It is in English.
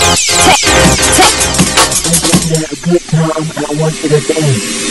Take, take. This a good time, I want you to dance.